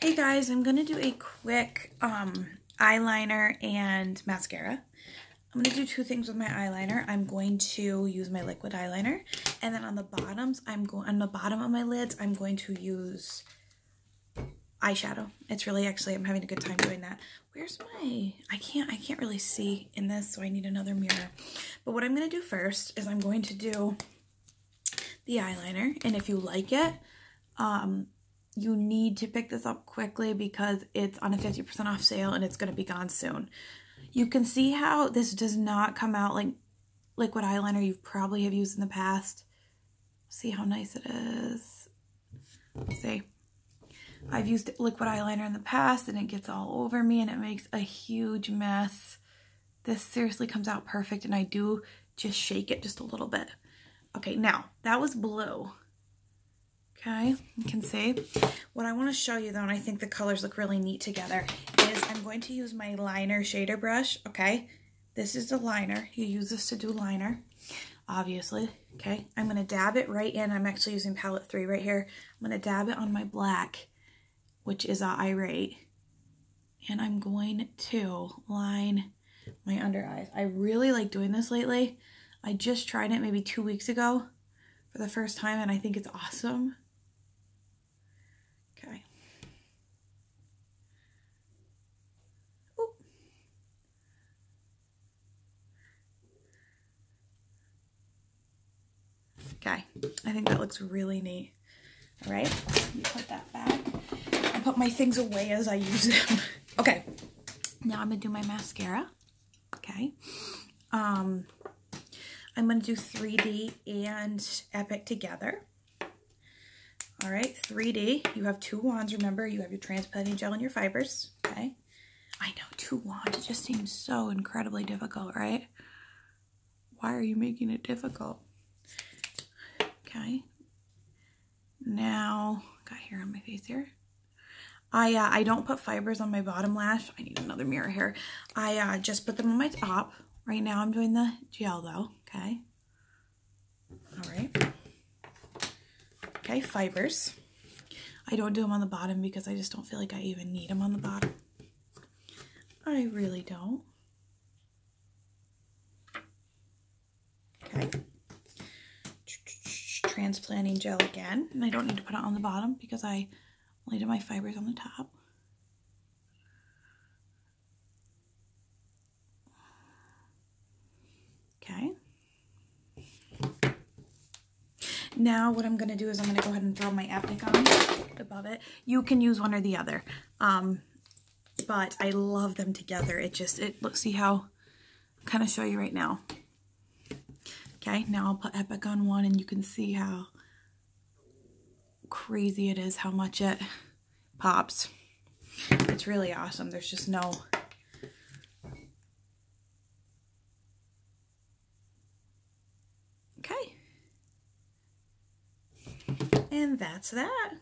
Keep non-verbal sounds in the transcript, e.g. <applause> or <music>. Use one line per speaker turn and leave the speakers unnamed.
Hey guys, I'm going to do a quick um, eyeliner and mascara. I'm going to do two things with my eyeliner. I'm going to use my liquid eyeliner. And then on the bottoms, I'm going on the bottom of my lids, I'm going to use eyeshadow. It's really actually, I'm having a good time doing that. Where's my, I can't, I can't really see in this, so I need another mirror. But what I'm going to do first is I'm going to do the eyeliner. And if you like it, um, you need to pick this up quickly because it's on a 50% off sale and it's going to be gone soon. You can see how this does not come out like liquid eyeliner you probably have used in the past. See how nice it is. See, I've used liquid eyeliner in the past and it gets all over me and it makes a huge mess. This seriously comes out perfect and I do just shake it just a little bit. Okay, now that was blue. Okay, you can see. What I want to show you though, and I think the colors look really neat together, is I'm going to use my liner shader brush, okay? This is the liner. You use this to do liner, obviously, okay? I'm going to dab it right in. I'm actually using palette 3 right here. I'm going to dab it on my black, which is uh, Irate. And I'm going to line my under eyes. I really like doing this lately. I just tried it maybe two weeks ago for the first time, and I think it's awesome. Okay. Okay, I think that looks really neat. All right, me put that back. I put my things away as I use them. <laughs> okay, now I'm gonna do my mascara. Okay, um, I'm gonna do 3D and Epic together. All right, 3D, you have two wands, remember, you have your transplanting gel and your fibers, okay? I know, two wands, it just seems so incredibly difficult, right? Why are you making it difficult? Okay. Now, got hair on my face here. I uh, I don't put fibers on my bottom lash. I need another mirror here. I uh, just put them on my top. Right now I'm doing the gel though, okay? All right. Okay, fibers. I don't do them on the bottom because I just don't feel like I even need them on the bottom. I really don't. Okay. Transplanting gel again. And I don't need to put it on the bottom because I only did my fibers on the top. Okay. Now what I'm going to do is I'm going to go ahead and throw my Epic on above it. You can use one or the other. Um, but I love them together. It just, it look, see how, kind of show you right now. Okay, now I'll put Epic on one and you can see how crazy it is, how much it pops. It's really awesome. There's just no Okay. And that's that.